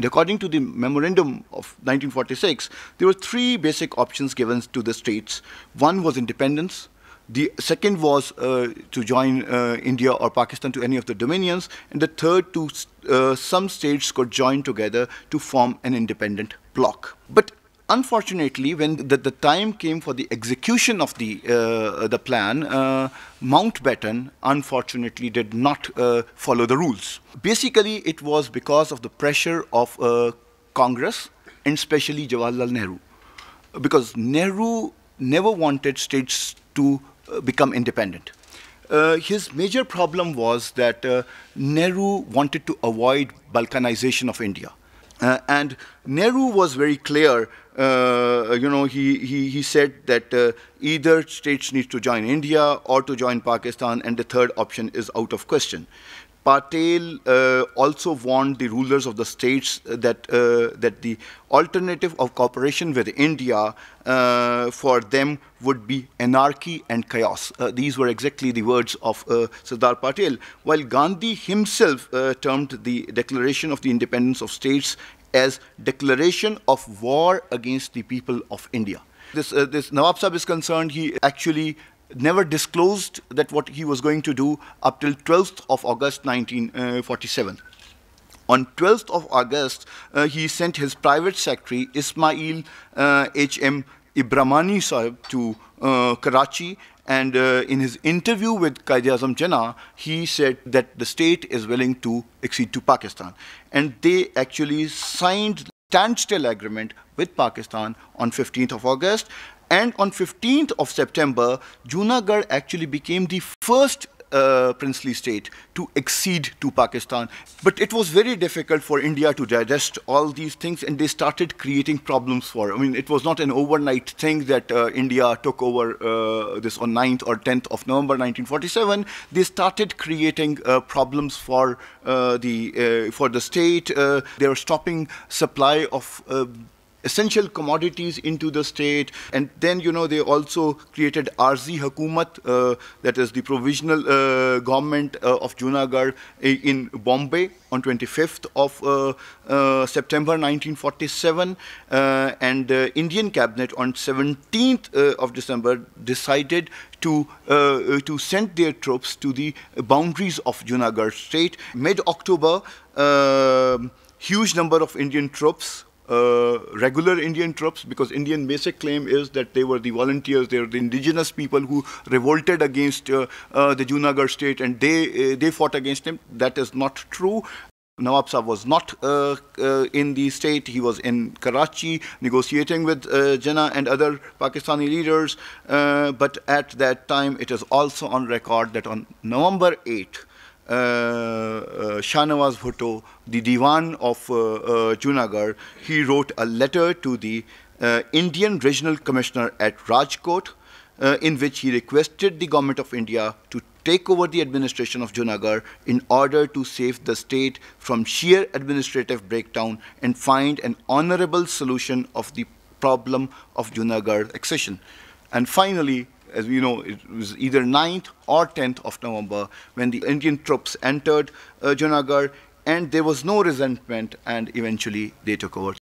And according to the memorandum of 1946, there were three basic options given to the states. One was independence, the second was uh, to join uh, India or Pakistan to any of the dominions. And the third, to uh, some states could join together to form an independent bloc. But unfortunately, when the, the, time came for the execution of the, uh, the plan, uh, Mountbatten unfortunately did not uh, follow the rules. Basically, it was because of the pressure of Congress and especially Jawaharlal Nehru. Because Nehru never wanted states to uh, become independent. Uh, his major problem was that uh, Nehru wanted to avoid balkanization of India. Uh, and Nehru was very clear, uh, you know, he, he, he said that uh, either states need to join India or to join Pakistan, and the third option is out of question. Patel uh, also warned the rulers of the states that, uh, that the alternative of cooperation with India uh, for them would be anarchy and chaos. Uh, these were exactly the words of uh, Sardar Patel, while Gandhi himself uh, termed the declaration of the independence of states as declaration of war against the people of India. This, this Nawab Sahib is concerned, he actually never disclosed that what he was going to do up till 12th of August 1947. On 12th of August, uh, he sent his private secretary, Ismail uh, H.M. Ibramani Sahib, to uh, Karachi. And uh, in his interview with Quaid-e-Azam Jinnah, he said that the state is willing to accede to Pakistan. And they actually signed standstill agreement with Pakistan on 15th of August. And on 15th of September, Junagadh actually became the first uh, princely state to accede to Pakistan. But it was very difficult for India to digest all these things, and they started creating problems for. I mean, it was not an overnight thing that uh, India took over uh, this on 9th or 10th of November 1947. They started creating uh, problems for uh, the uh, for the state. they were stopping supply of essential commodities into the state. And then, you know, they also created Arzi Hakumat, uh, that is the provisional uh, government uh, of Junagadh in Bombay on 25th of uh, uh, September 1947. Uh, and Indian cabinet on 17th of December decided to, to send their troops to the boundaries of Junagadh state. Mid-October, huge number of Indian troops uh, regular Indian troops because Indian basic claim is that they were the volunteers, they were the indigenous people who revolted against uh, uh, the Junagadh state and they, uh, they fought against him. That is not true. Nawab Sahib was not uh, uh, in the state. He was in Karachi negotiating with uh, Jinnah and other Pakistani leaders. but at that time, it is also on record that on November 8, uh, uh, Uh, uh, Shahnawaz Bhutto, the Diwan of uh, uh Junagadh, he wrote a letter to the Indian Regional Commissioner at Rajkot, in which he requested the government of India to take over the administration of Junagadh in order to save the state from sheer administrative breakdown and find an honorable solution of the problem of Junagadh accession. And finally, as we know, it was either 9th or 10th of November when the Indian troops entered uh, and there was no resentment and eventually they took over